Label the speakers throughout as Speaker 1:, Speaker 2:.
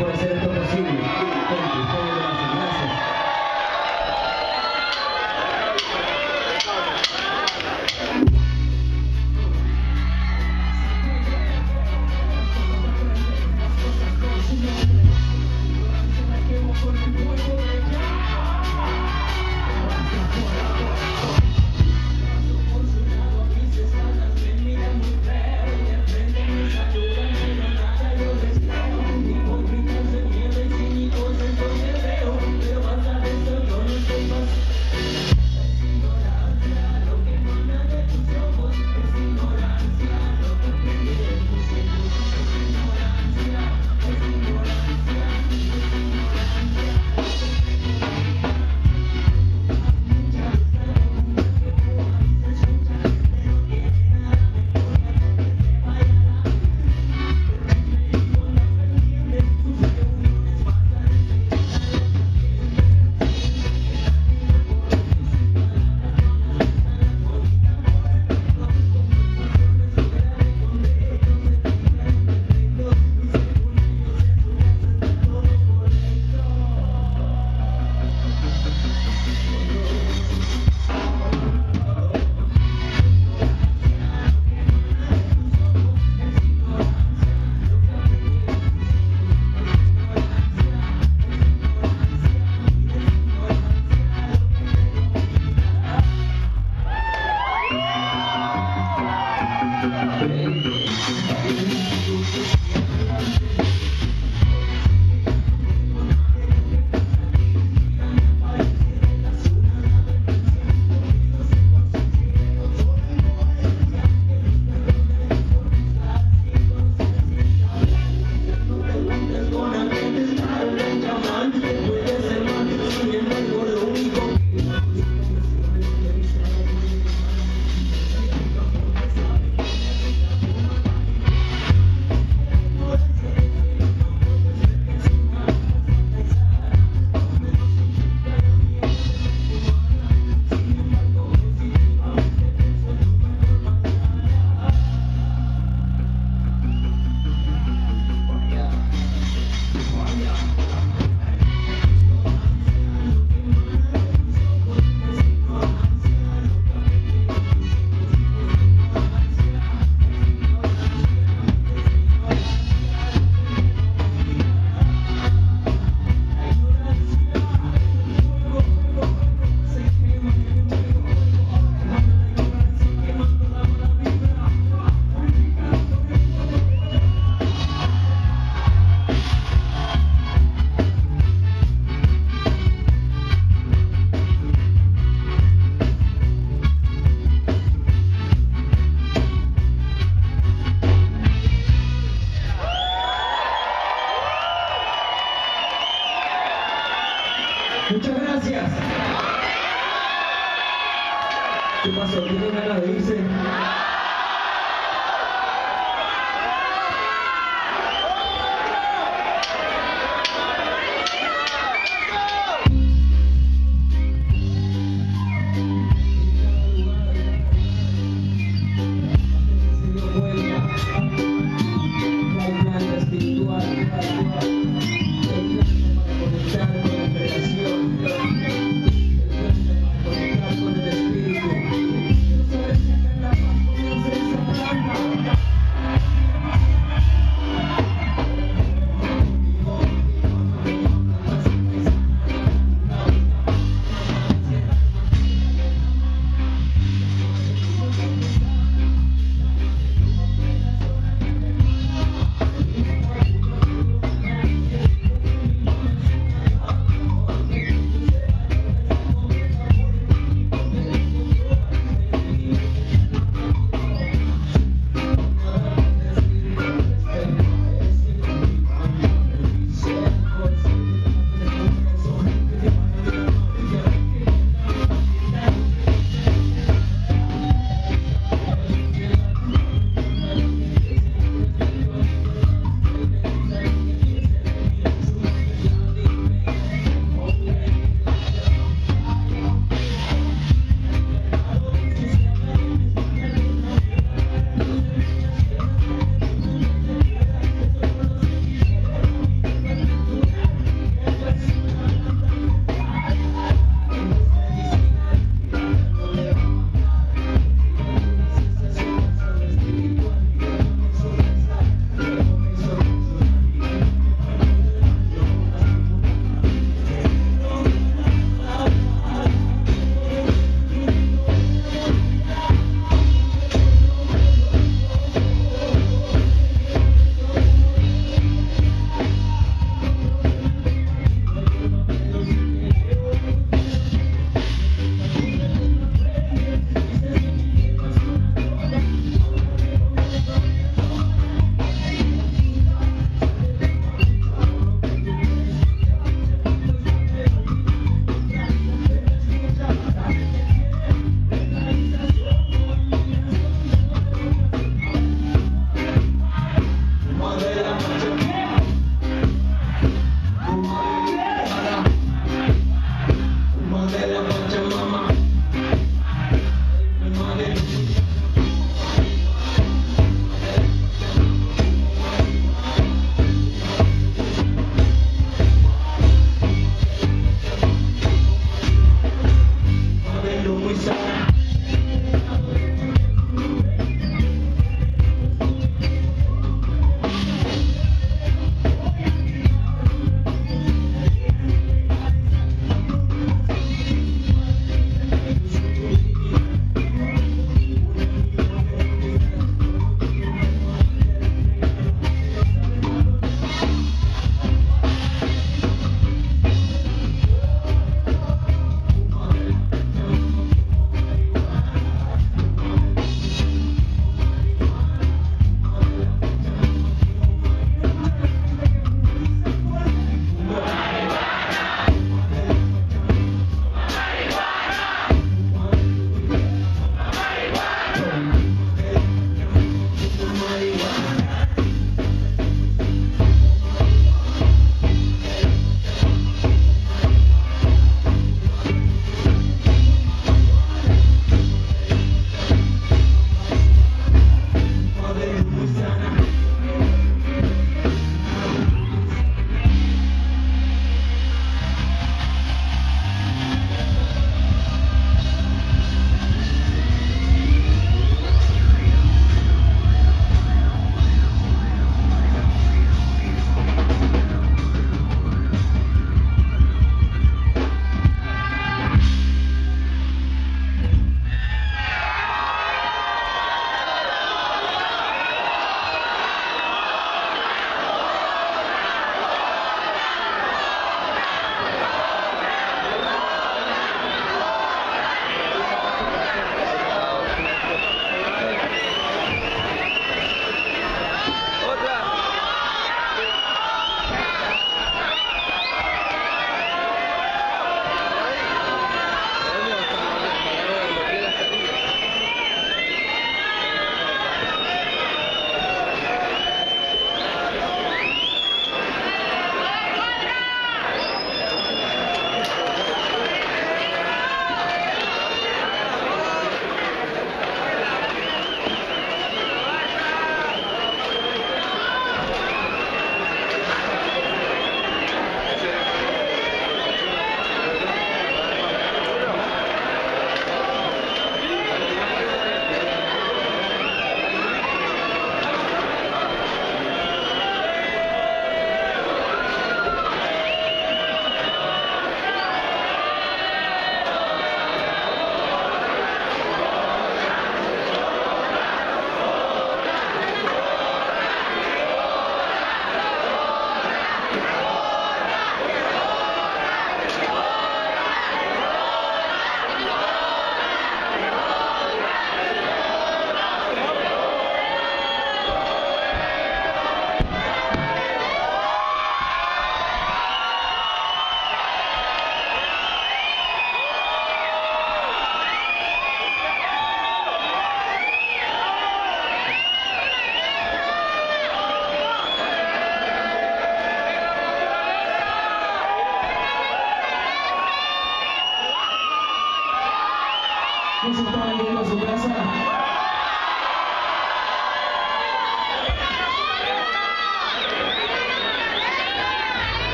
Speaker 1: puede ser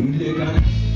Speaker 1: Nigga